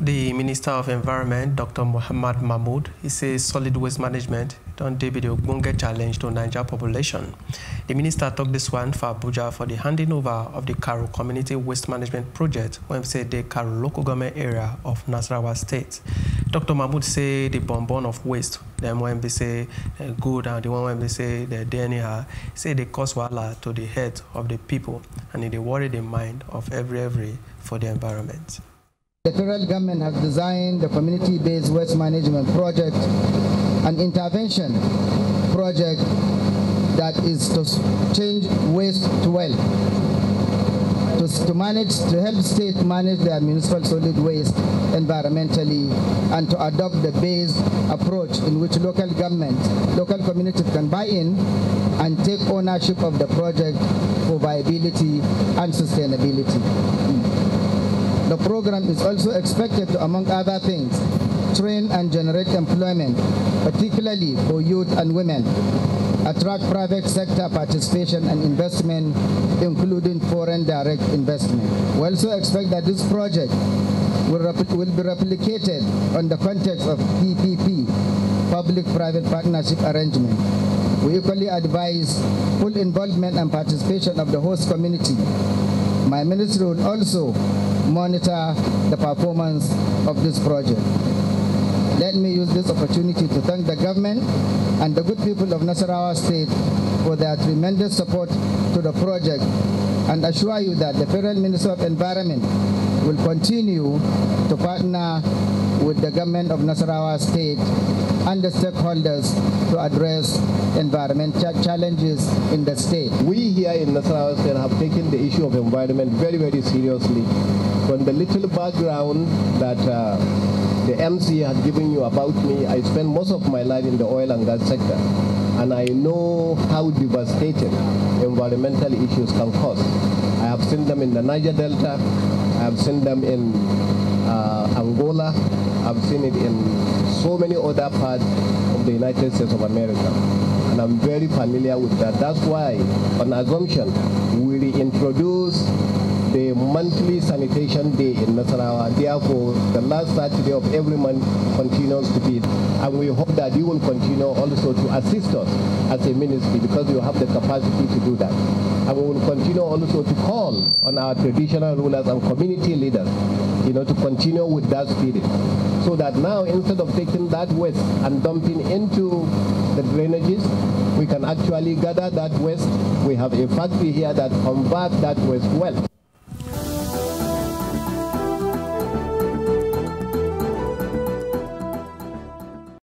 The Minister of Environment, Dr. Mohammed Mahmoud, he says solid waste management don't be the challenge to Naija population. The minister took this one for Abuja for the handing over of the Karu Community Waste Management Project when say the Karu local government area of Nasarawa State. Dr. Mahmoud say the bonbon of waste, them when they say uh, good and the one when they say the anyhow, say they cause wahala to the head of the people and they worry the mind of every every for the environment. The federal government has designed the community-based waste management project, an intervention project that is to change waste to wealth, to, to manage, to help state manage their municipal solid waste environmentally, and to adopt the based approach in which local government, local communities can buy in and take ownership of the project for viability and sustainability. Program is also expected to, among other things, train and generate employment, particularly for youth and women, attract private sector participation and investment, including foreign direct investment. We also expect that this project will, will be replicated on the context of PPP, public-private partnership arrangement. We equally advise full involvement and participation of the host community. My ministry will also monitor the performance of this project. Let me use this opportunity to thank the government and the good people of Nasarawa State for their tremendous support to the project and assure you that the Federal Minister of Environment will continue to partner with the government of Nasarawa State and the stakeholders to address environmental challenges in the state. We here in Nasarawa State have taken the issue of environment very, very seriously. From the little background that uh, the MC has given you about me, I spent most of my life in the oil and gas sector. And I know how devastating environmental issues can cause. I have seen them in the Niger Delta. I have seen them in Uh, Angola. I've seen it in so many other parts of the United States of America. And I'm very familiar with that. That's why, on assumption, we reintroduce the monthly sanitation day in Nasarawa. Therefore, the last Saturday of every month continues to be. And we hope that you will continue also to assist us as a ministry because you have the capacity to do that. And we will continue also to call on our traditional rulers and community leaders you know, to continue with that spirit. So that now, instead of taking that waste and dumping into the drainages, we can actually gather that waste. We have a factory here that convert that waste well.